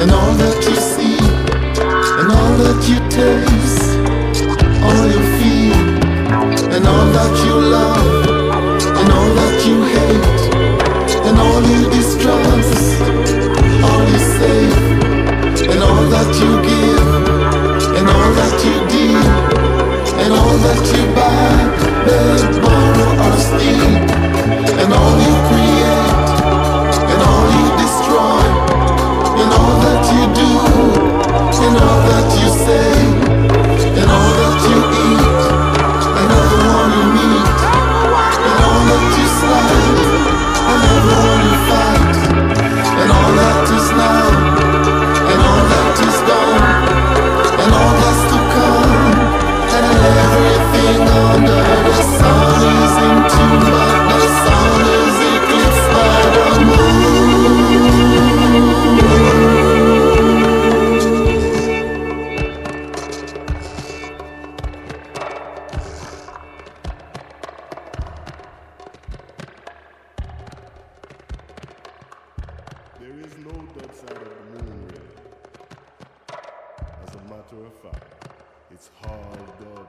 and all that you see, and all that you taste, all you feel, and all that you love, and all that you hate, and all you distrust, all you save, and all that you give, and all that you deal, and all that you buy. Baby. There is no dark side of the moon, really. As a matter of fact, it's hard up